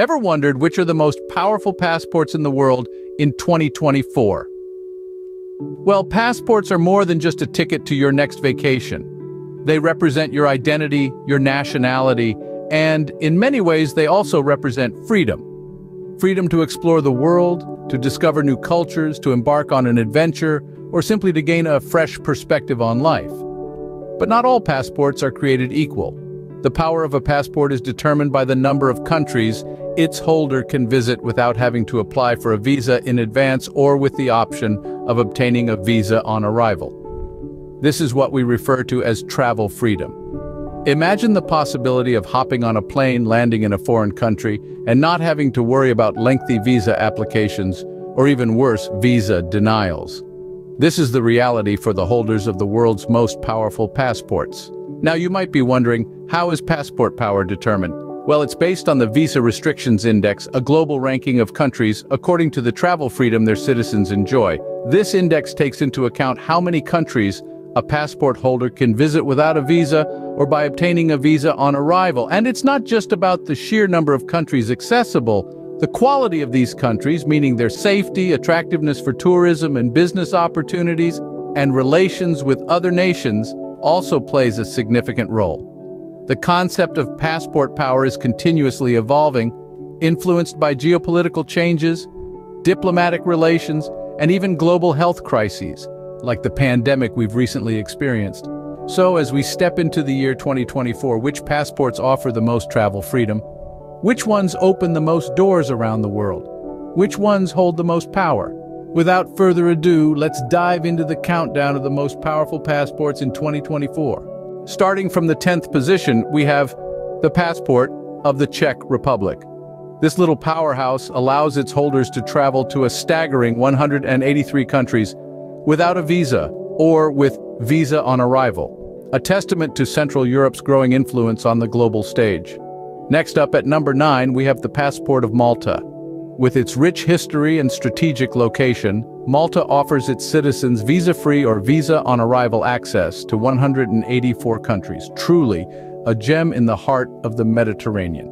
Ever wondered which are the most powerful passports in the world in 2024? Well, passports are more than just a ticket to your next vacation. They represent your identity, your nationality, and in many ways they also represent freedom. Freedom to explore the world, to discover new cultures, to embark on an adventure, or simply to gain a fresh perspective on life. But not all passports are created equal. The power of a passport is determined by the number of countries its holder can visit without having to apply for a visa in advance or with the option of obtaining a visa on arrival. This is what we refer to as travel freedom. Imagine the possibility of hopping on a plane landing in a foreign country and not having to worry about lengthy visa applications or even worse, visa denials. This is the reality for the holders of the world's most powerful passports. Now you might be wondering, how is passport power determined? Well, it's based on the Visa Restrictions Index, a global ranking of countries according to the travel freedom their citizens enjoy. This index takes into account how many countries a passport holder can visit without a visa or by obtaining a visa on arrival. And it's not just about the sheer number of countries accessible, the quality of these countries, meaning their safety, attractiveness for tourism and business opportunities, and relations with other nations also plays a significant role. The concept of passport power is continuously evolving, influenced by geopolitical changes, diplomatic relations, and even global health crises, like the pandemic we've recently experienced. So as we step into the year 2024, which passports offer the most travel freedom? Which ones open the most doors around the world? Which ones hold the most power? Without further ado, let's dive into the countdown of the most powerful passports in 2024. Starting from the 10th position, we have the passport of the Czech Republic. This little powerhouse allows its holders to travel to a staggering 183 countries without a visa or with visa on arrival, a testament to Central Europe's growing influence on the global stage. Next up at number 9 we have the passport of Malta. With its rich history and strategic location, Malta offers its citizens visa-free or visa-on-arrival access to 184 countries, truly a gem in the heart of the Mediterranean.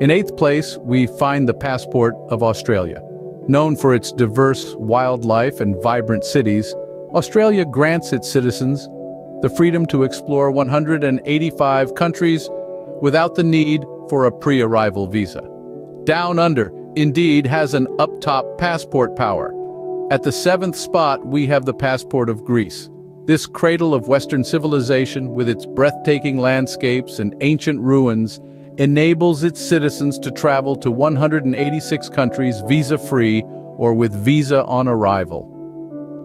In eighth place, we find the passport of Australia. Known for its diverse wildlife and vibrant cities, Australia grants its citizens the freedom to explore 185 countries without the need for a pre-arrival visa. Down Under, indeed, has an up-top passport power. At the seventh spot, we have the passport of Greece. This cradle of Western civilization, with its breathtaking landscapes and ancient ruins, enables its citizens to travel to 186 countries visa-free or with visa on arrival.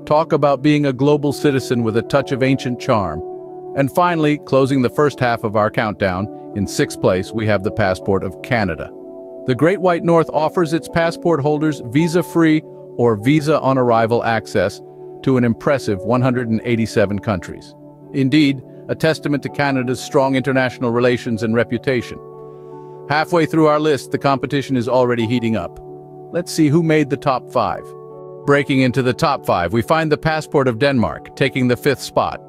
Talk about being a global citizen with a touch of ancient charm. And finally, closing the first half of our countdown, in sixth place we have the passport of Canada. The Great White North offers its passport holders visa-free or visa-on-arrival access to an impressive 187 countries. Indeed, a testament to Canada's strong international relations and reputation. Halfway through our list, the competition is already heating up. Let's see who made the top five. Breaking into the top five, we find the passport of Denmark, taking the fifth spot.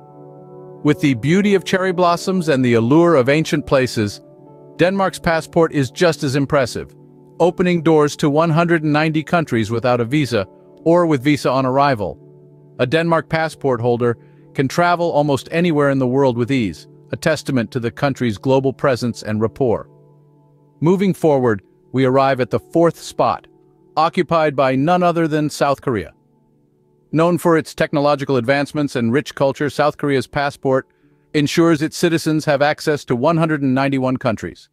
With the beauty of cherry blossoms and the allure of ancient places, Denmark's passport is just as impressive, opening doors to 190 countries without a visa or with visa on arrival. A Denmark passport holder can travel almost anywhere in the world with ease, a testament to the country's global presence and rapport. Moving forward, we arrive at the fourth spot, occupied by none other than South Korea. Known for its technological advancements and rich culture, South Korea's passport ensures its citizens have access to 191 countries.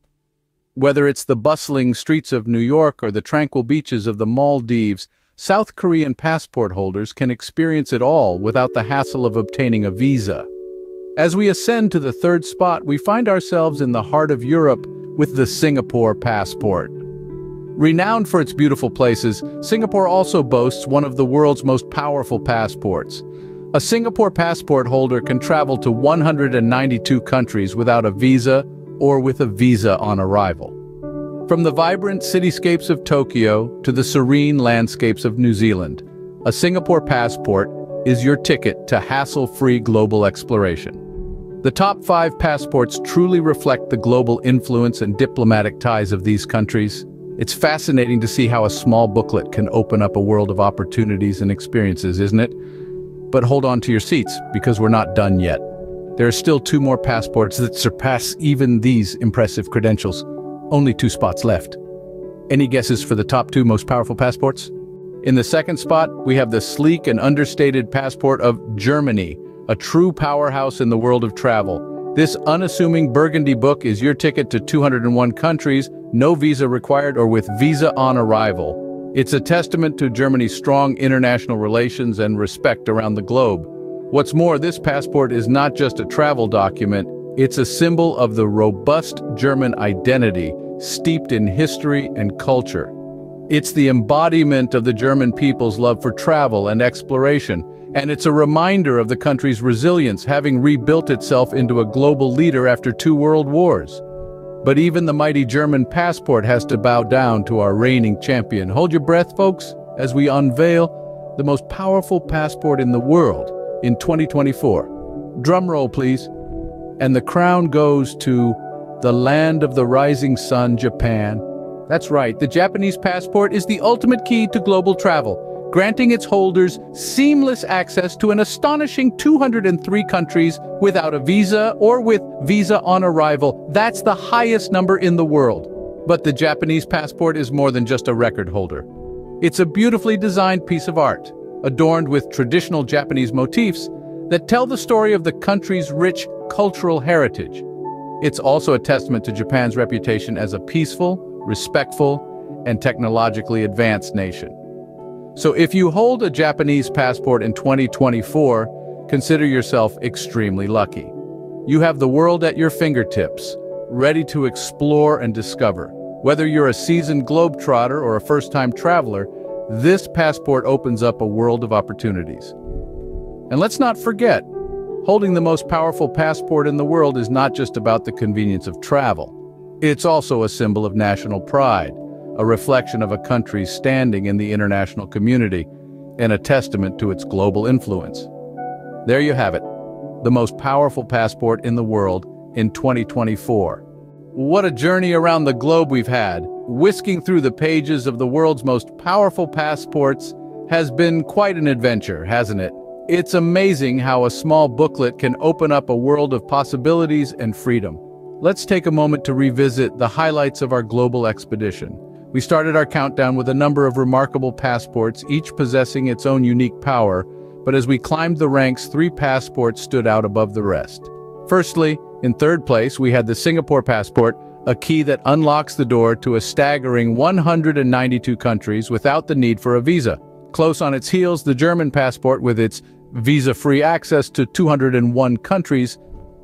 Whether it's the bustling streets of New York or the tranquil beaches of the Maldives, South Korean passport holders can experience it all without the hassle of obtaining a visa. As we ascend to the third spot, we find ourselves in the heart of Europe with the Singapore passport. Renowned for its beautiful places, Singapore also boasts one of the world's most powerful passports. A Singapore passport holder can travel to 192 countries without a visa or with a visa on arrival. From the vibrant cityscapes of Tokyo to the serene landscapes of New Zealand, a Singapore passport is your ticket to hassle-free global exploration. The top five passports truly reflect the global influence and diplomatic ties of these countries. It's fascinating to see how a small booklet can open up a world of opportunities and experiences, isn't it? But hold on to your seats, because we're not done yet. There are still two more passports that surpass even these impressive credentials. Only two spots left. Any guesses for the top two most powerful passports? In the second spot, we have the sleek and understated passport of Germany, a true powerhouse in the world of travel. This unassuming burgundy book is your ticket to 201 countries, no visa required or with visa on arrival. It's a testament to Germany's strong international relations and respect around the globe. What's more, this passport is not just a travel document, it's a symbol of the robust German identity, steeped in history and culture. It's the embodiment of the German people's love for travel and exploration, and it's a reminder of the country's resilience, having rebuilt itself into a global leader after two world wars. But even the mighty German passport has to bow down to our reigning champion. Hold your breath, folks, as we unveil the most powerful passport in the world in 2024. Drum roll, please. And the crown goes to the land of the rising sun, Japan, that's right, the Japanese passport is the ultimate key to global travel, granting its holders seamless access to an astonishing 203 countries without a visa or with visa on arrival. That's the highest number in the world. But the Japanese passport is more than just a record holder. It's a beautifully designed piece of art, adorned with traditional Japanese motifs that tell the story of the country's rich cultural heritage. It's also a testament to Japan's reputation as a peaceful, respectful, and technologically advanced nation. So if you hold a Japanese passport in 2024, consider yourself extremely lucky. You have the world at your fingertips, ready to explore and discover. Whether you're a seasoned globetrotter or a first-time traveler, this passport opens up a world of opportunities. And let's not forget, holding the most powerful passport in the world is not just about the convenience of travel. It's also a symbol of national pride, a reflection of a country's standing in the international community, and a testament to its global influence. There you have it, the most powerful passport in the world in 2024. What a journey around the globe we've had. Whisking through the pages of the world's most powerful passports has been quite an adventure, hasn't it? It's amazing how a small booklet can open up a world of possibilities and freedom. Let's take a moment to revisit the highlights of our global expedition. We started our countdown with a number of remarkable passports, each possessing its own unique power, but as we climbed the ranks, three passports stood out above the rest. Firstly, in third place, we had the Singapore passport, a key that unlocks the door to a staggering 192 countries without the need for a visa. Close on its heels, the German passport with its visa-free access to 201 countries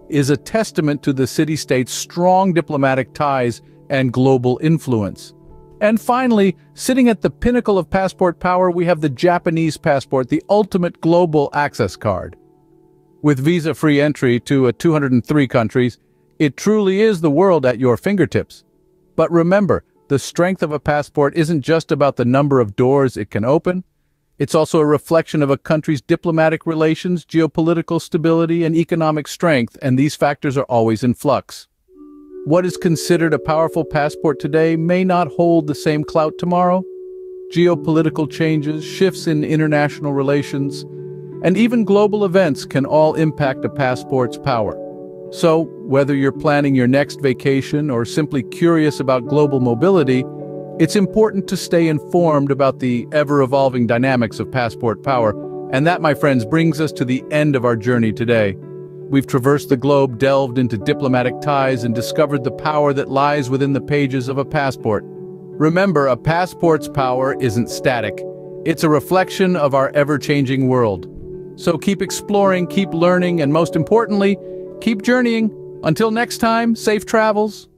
is a testament to the city-state's strong diplomatic ties and global influence. And finally, sitting at the pinnacle of passport power, we have the Japanese passport, the ultimate global access card. With visa-free entry to a 203 countries, it truly is the world at your fingertips. But remember, the strength of a passport isn't just about the number of doors it can open, it's also a reflection of a country's diplomatic relations, geopolitical stability, and economic strength, and these factors are always in flux. What is considered a powerful passport today may not hold the same clout tomorrow. Geopolitical changes, shifts in international relations, and even global events can all impact a passport's power. So, whether you're planning your next vacation or simply curious about global mobility, it's important to stay informed about the ever-evolving dynamics of passport power, and that, my friends, brings us to the end of our journey today. We've traversed the globe, delved into diplomatic ties, and discovered the power that lies within the pages of a passport. Remember, a passport's power isn't static. It's a reflection of our ever-changing world. So keep exploring, keep learning, and most importantly, keep journeying. Until next time, safe travels.